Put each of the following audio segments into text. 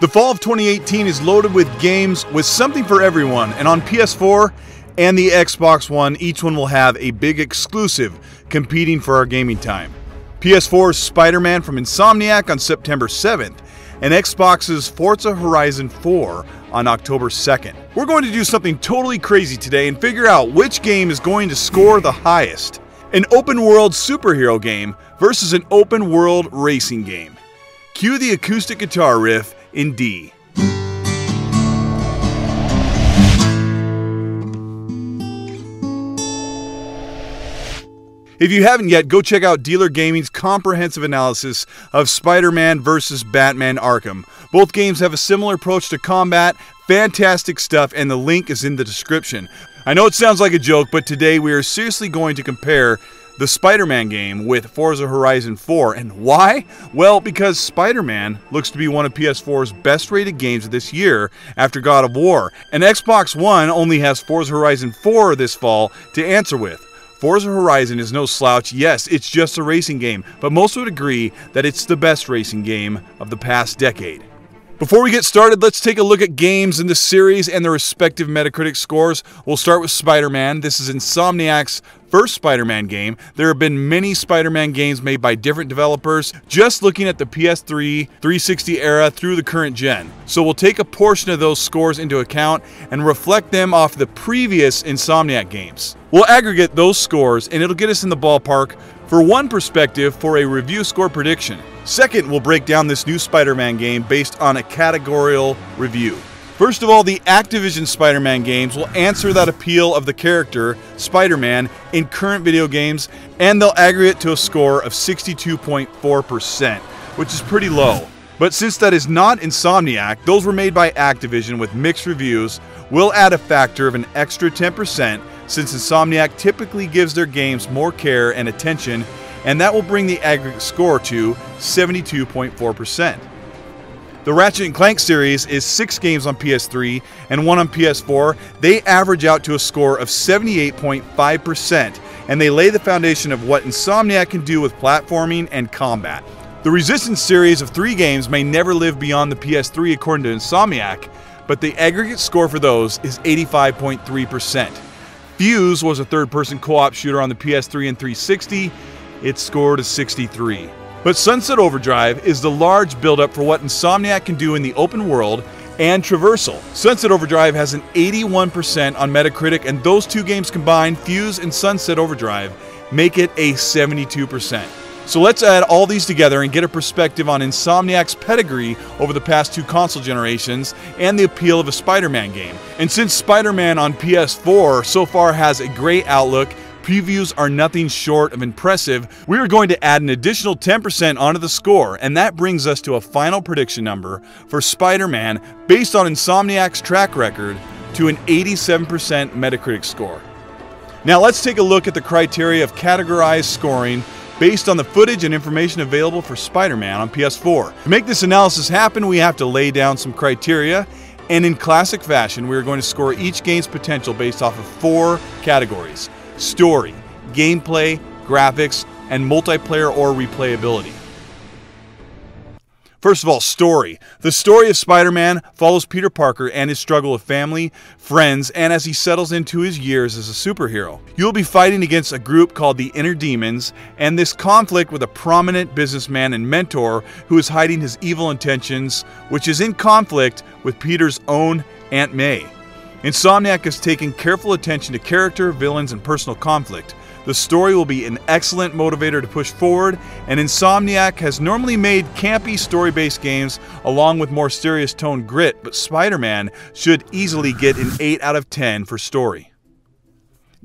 The fall of 2018 is loaded with games with something for everyone, and on PS4 and the Xbox One, each one will have a big exclusive competing for our gaming time. PS4's Spider Man from Insomniac on September 7th, and Xbox's Forza Horizon 4 on October 2nd. We're going to do something totally crazy today and figure out which game is going to score the highest an open world superhero game versus an open world racing game. Cue the acoustic guitar riff in D. If you haven't yet, go check out Dealer Gaming's comprehensive analysis of Spider Man vs. Batman Arkham. Both games have a similar approach to combat, fantastic stuff, and the link is in the description. I know it sounds like a joke, but today we are seriously going to compare the Spider Man game with Forza Horizon 4. And why? Well, because Spider Man looks to be one of PS4's best rated games of this year after God of War, and Xbox One only has Forza Horizon 4 this fall to answer with. Forza Horizon is no slouch. Yes, it's just a racing game, but most would agree that it's the best racing game of the past decade. Before we get started, let's take a look at games in the series and their respective Metacritic scores. We'll start with Spider Man. This is Insomniac's first Spider Man game. There have been many Spider Man games made by different developers, just looking at the PS3, 360 era through the current gen. So we'll take a portion of those scores into account and reflect them off the previous Insomniac games. We'll aggregate those scores and it'll get us in the ballpark for one perspective for a review score prediction. Second, we'll break down this new Spider Man game based on a categorical review. First of all, the Activision Spider Man games will answer that appeal of the character, Spider Man, in current video games, and they'll aggregate to a score of 62.4%, which is pretty low. But since that is not Insomniac, those were made by Activision with mixed reviews, we'll add a factor of an extra 10% since Insomniac typically gives their games more care and attention and that will bring the aggregate score to 72.4%. The Ratchet & Clank series is six games on PS3 and one on PS4. They average out to a score of 78.5%, and they lay the foundation of what Insomniac can do with platforming and combat. The Resistance series of three games may never live beyond the PS3 according to Insomniac, but the aggregate score for those is 85.3%. Fuse was a third person co op shooter on the PS3 and 360 it scored a 63. But Sunset Overdrive is the large buildup for what Insomniac can do in the open world and traversal. Sunset Overdrive has an 81% on Metacritic, and those two games combined, Fuse and Sunset Overdrive, make it a 72%. So let's add all these together and get a perspective on Insomniac's pedigree over the past two console generations and the appeal of a Spider Man game. And since Spider Man on PS4 so far has a great outlook, previews are nothing short of impressive, we are going to add an additional 10% onto the score, and that brings us to a final prediction number for Spider Man based on Insomniac's track record to an 87% Metacritic score. Now let's take a look at the criteria of categorized scoring based on the footage and information available for Spider Man on PS4. To make this analysis happen, we have to lay down some criteria, and in classic fashion, we are going to score each game's potential based off of four categories story, gameplay, graphics, and multiplayer or replayability. First of all, story. The story of Spider Man follows Peter Parker and his struggle with family, friends, and as he settles into his years as a superhero. You'll be fighting against a group called the Inner Demons, and this conflict with a prominent businessman and mentor who is hiding his evil intentions, which is in conflict with Peter's own Aunt May. Insomniac has taken careful attention to character, villains, and personal conflict. The story will be an excellent motivator to push forward, and Insomniac has normally made campy story based games along with more serious tone grit, but Spider Man should easily get an 8 out of 10 for story.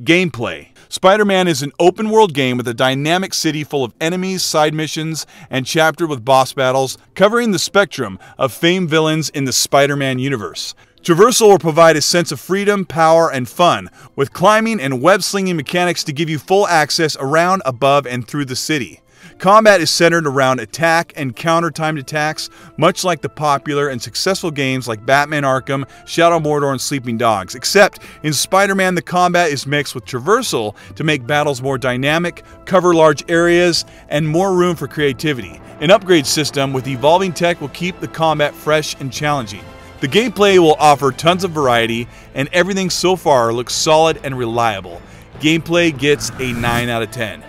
Gameplay Spider Man is an open world game with a dynamic city full of enemies, side missions, and chapter with boss battles, covering the spectrum of famed villains in the Spider Man universe. Traversal will provide a sense of freedom, power, and fun, with climbing and web slinging mechanics to give you full access around, above, and through the city. Combat is centered around attack and counter timed attacks, much like the popular and successful games like Batman Arkham, Shadow Mordor, and Sleeping Dogs, except in Spider Man, the combat is mixed with traversal to make battles more dynamic, cover large areas, and more room for creativity. An upgrade system with evolving tech will keep the combat fresh and challenging. The gameplay will offer tons of variety, and everything so far looks solid and reliable. Gameplay gets a 9 out of 10.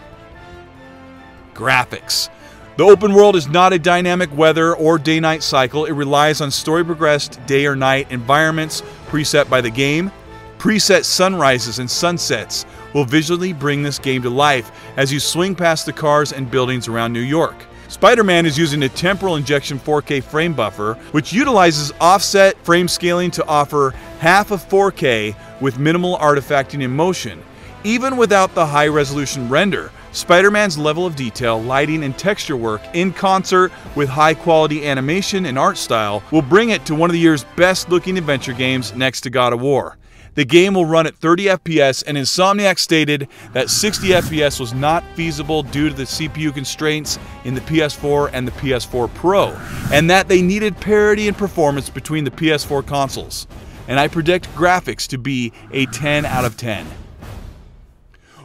Graphics. The open world is not a dynamic weather or day night cycle, it relies on story progressed day or night environments preset by the game. Preset sunrises and sunsets will visually bring this game to life as you swing past the cars and buildings around New York. Spider-Man is using a temporal injection 4K frame buffer, which utilizes offset frame scaling to offer half of 4K with minimal artifacting in motion. Even without the high resolution render, Spider-Man's level of detail, lighting, and texture work in concert with high quality animation and art style will bring it to one of the year's best looking adventure games next to God of War. The game will run at 30 FPS, and Insomniac stated that 60 FPS was not feasible due to the CPU constraints in the PS4 and the PS4 Pro, and that they needed parity in performance between the PS4 consoles. And I predict graphics to be a 10 out of 10.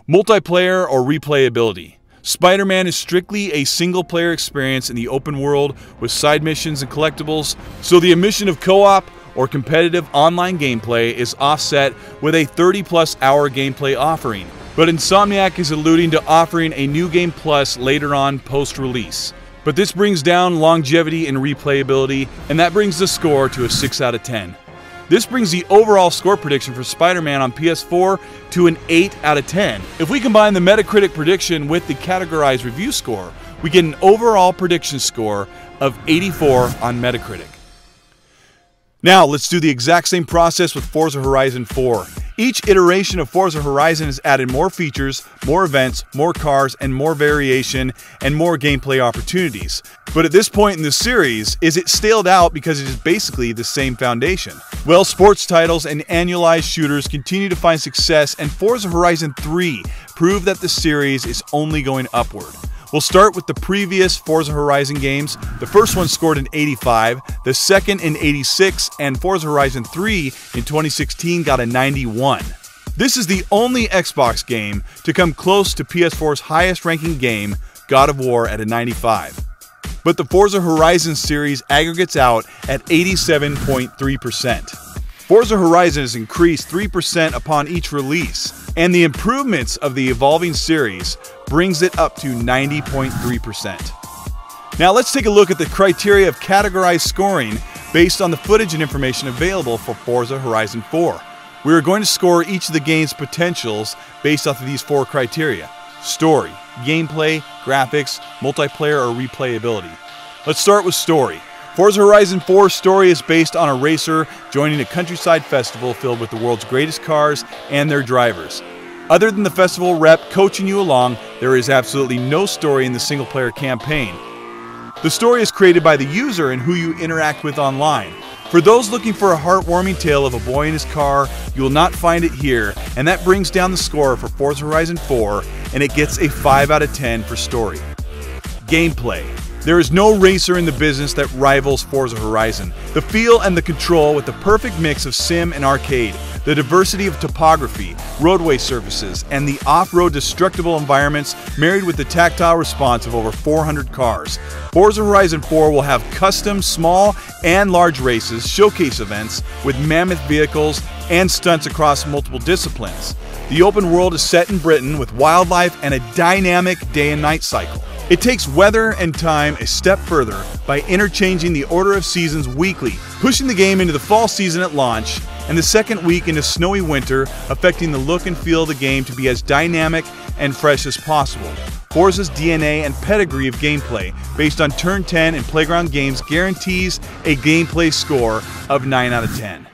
Multiplayer or replayability. Spider Man is strictly a single player experience in the open world with side missions and collectibles, so the omission of co op or competitive online gameplay is offset with a 30 plus hour gameplay offering. But Insomniac is alluding to offering a new game plus later on post release. But this brings down longevity and replayability, and that brings the score to a 6 out of 10. This brings the overall score prediction for Spider Man on PS4 to an 8 out of 10. If we combine the Metacritic prediction with the categorized review score, we get an overall prediction score of 84 on Metacritic. Now, let's do the exact same process with Forza Horizon 4. Each iteration of Forza Horizon has added more features, more events, more cars, and more variation, and more gameplay opportunities. But at this point in the series, is it staled out because it is basically the same foundation? Well, sports titles and annualized shooters continue to find success, and Forza Horizon 3 prove that the series is only going upward. We'll start with the previous Forza Horizon games. The first one scored an 85, the second in 86, and Forza Horizon 3 in 2016 got a 91. This is the only Xbox game to come close to PS4's highest ranking game, God of War, at a 95. But the Forza Horizon series aggregates out at 87.3%. Forza Horizon has increased 3% upon each release, and the improvements of the evolving series brings it up to 90.3%. Now let's take a look at the criteria of categorized scoring based on the footage and information available for Forza Horizon 4. We are going to score each of the game's potentials based off of these four criteria story, gameplay, graphics, multiplayer, or replayability. Let's start with story. Forza Horizon 4's story is based on a racer joining a countryside festival filled with the world's greatest cars and their drivers. Other than the festival rep coaching you along, there is absolutely no story in the single player campaign. The story is created by the user and who you interact with online. For those looking for a heartwarming tale of a boy in his car, you will not find it here, and that brings down the score for Forza Horizon 4, and it gets a 5 out of 10 for story. Gameplay. There is no racer in the business that rivals Forza Horizon. The feel and the control with the perfect mix of sim and arcade, the diversity of topography, roadway surfaces, and the off-road destructible environments married with the tactile response of over 400 cars. Forza Horizon 4 will have custom small and large races, showcase events with mammoth vehicles, and stunts across multiple disciplines. The open world is set in Britain with wildlife and a dynamic day and night cycle. It takes weather and time a step further by interchanging the order of seasons weekly, pushing the game into the fall season at launch and the second week into snowy winter, affecting the look and feel of the game to be as dynamic and fresh as possible. Forza's DNA and pedigree of gameplay, based on Turn 10 and Playground Games, guarantees a gameplay score of 9 out of 10.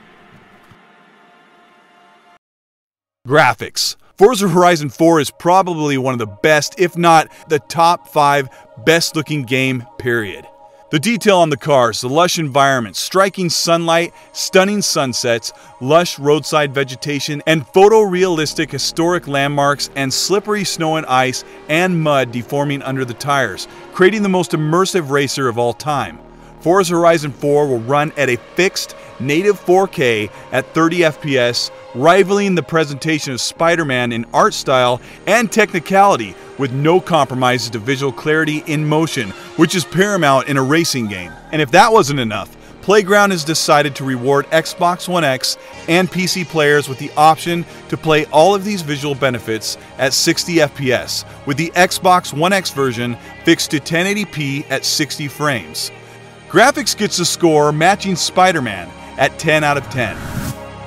Graphics. Forza Horizon 4 is probably one of the best, if not the top 5 best looking game, period. The detail on the cars, the lush environment, striking sunlight, stunning sunsets, lush roadside vegetation, and photorealistic historic landmarks and slippery snow and ice and mud deforming under the tires, creating the most immersive racer of all time. Forza Horizon 4 will run at a fixed native 4K at 30 FPS, rivaling the presentation of Spider-Man in art style and technicality with no compromises to visual clarity in motion, which is paramount in a racing game. And if that wasn't enough, Playground has decided to reward Xbox One X and PC players with the option to play all of these visual benefits at 60 FPS, with the Xbox One X version fixed to 1080p at 60 frames. Graphics gets a score matching Spider Man at 10 out of 10.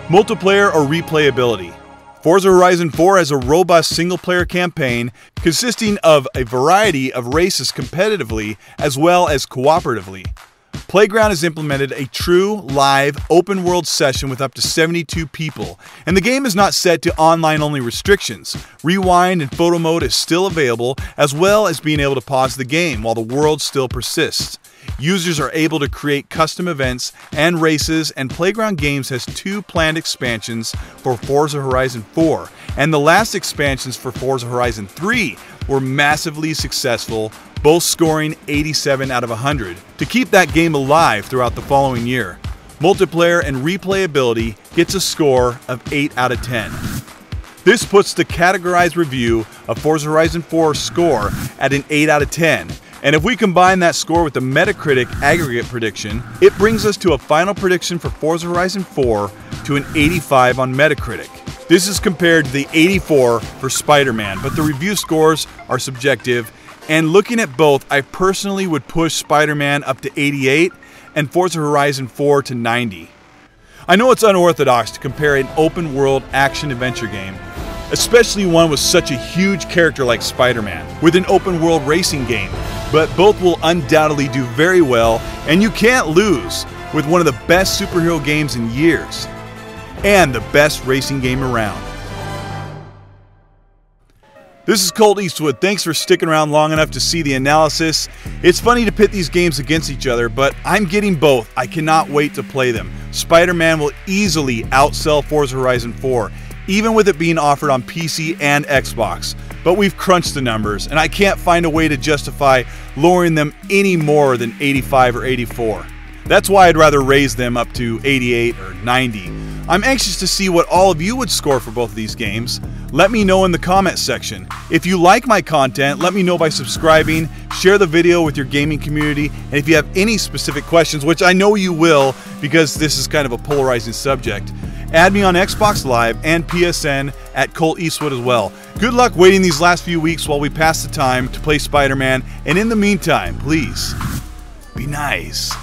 Multiplayer or replayability. Forza Horizon 4 has a robust single player campaign consisting of a variety of races competitively as well as cooperatively. Playground has implemented a true, live, open world session with up to 72 people, and the game is not set to online only restrictions. Rewind and photo mode is still available, as well as being able to pause the game while the world still persists. Users are able to create custom events and races, and Playground Games has two planned expansions for Forza Horizon 4, and the last expansions for Forza Horizon 3 were massively successful, both scoring 87 out of 100, to keep that game alive throughout the following year. Multiplayer and replayability gets a score of 8 out of 10. This puts the categorized review of Forza Horizon 4 score at an 8 out of 10, and if we combine that score with the Metacritic aggregate prediction, it brings us to a final prediction for Forza Horizon 4 to an 85 on Metacritic. This is compared to the 84 for Spider Man, but the review scores are subjective. And looking at both, I personally would push Spider Man up to 88 and Forza Horizon 4 to 90. I know it's unorthodox to compare an open world action adventure game, especially one with such a huge character like Spider Man, with an open world racing game, but both will undoubtedly do very well, and you can't lose with one of the best superhero games in years and the best racing game around. This is Colt Eastwood. Thanks for sticking around long enough to see the analysis. It's funny to pit these games against each other, but I'm getting both. I cannot wait to play them. Spider Man will easily outsell Forza Horizon 4, even with it being offered on PC and Xbox. But we've crunched the numbers, and I can't find a way to justify lowering them any more than 85 or 84. That's why I'd rather raise them up to 88 or 90. I'm anxious to see what all of you would score for both of these games. Let me know in the comments section. If you like my content, let me know by subscribing, share the video with your gaming community, and if you have any specific questions, which I know you will because this is kind of a polarizing subject, add me on Xbox Live and PSN at Colt Eastwood as well. Good luck waiting these last few weeks while we pass the time to play Spider Man, and in the meantime, please be nice.